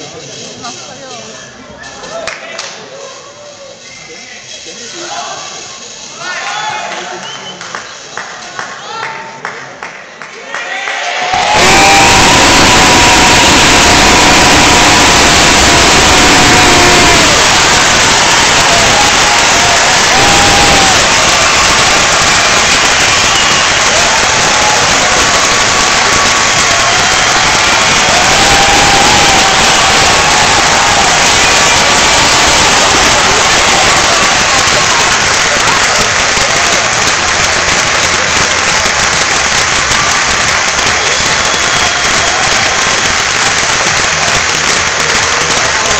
아, 났어요.